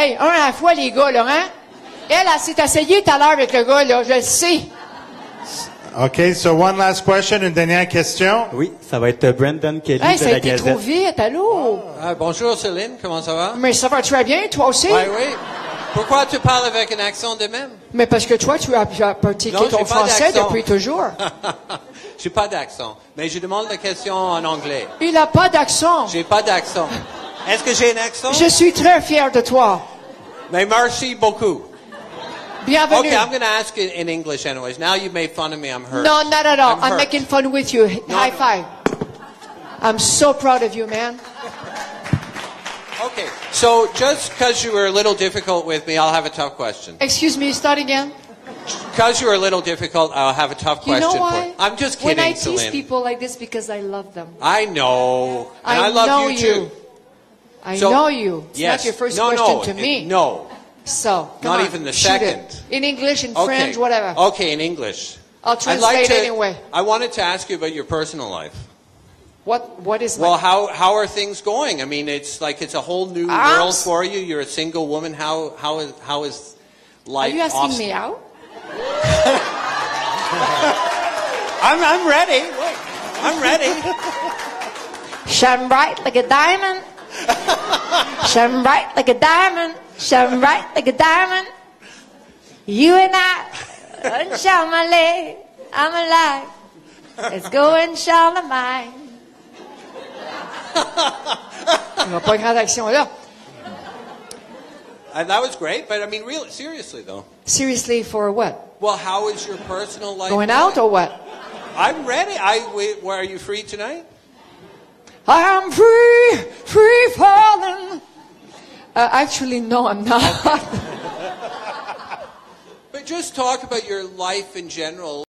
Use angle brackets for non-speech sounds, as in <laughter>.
Hey, un à la fois, les gars, là, hein? Elle, elle s'est asseyée tout à l'heure avec le gars, là, je le sais. Okay, so one last question, une dernière question. Oui, ça va être euh, Brandon Kelly Hey, de ça a la été trop Gazette. vite, allô? Ah, bonjour Céline, comment ça va? Mais ça va très bien, toi aussi? Oui, oui. Pourquoi tu parles avec un accent de même? Mais parce que toi, tu as, pratiqué Non, ton français d'accent. depuis toujours. <laughs> J'ai pas d'accent, mais je demande la question en anglais. Il n'a pas d'accent. J'ai pas d'accent. Est-ce que j'ai un accent? Je suis très fier de toi. Mais merci beaucoup. Bienvenue. Okay, I'm going to ask it in English anyways. Now you made fun of me, I'm hurt. No, not at all. I'm I'm, making fun with you. No, High no. five. I'm so proud of you, man. Okay, so just because you were a little difficult with me, I'll have a tough question. Excuse me, start again. Because you were a little difficult, I'll have a tough You question know why? I'm just kidding. When I tease Celine. people like this because I love them. I know. And I I, love you, you. too. I So- know you. It's yes. not your first no, question no, to it- me. No. So, come Not on, even the shoot second. it. In English, in Okay. French, whatever. Okay, in English. I'll I'd translate like to, anyway. I wanted to ask you about your personal life. What What is Well, my... how how are things going? I mean, it's like it's a whole new I'm world s- for you. You're a single woman. How how is how is Are life? you asking awesome? me out? <laughs> I'm I'm ready. Wait, I'm ready. Shine bright like a diamond. Shine bright like a diamond. Shine bright like a diamond. You and I, and Charmaine, I'm alive. Let's go and Charlemagne. On va pas grande action là. And that was great, but I mean, real seriously though. Seriously, for what? Well, how is your personal life? Going out or what? I'm ready. I wait, where are you free tonight? I'm free, free falling. Uh, actually, no, I'm not. But just talk about your life in general.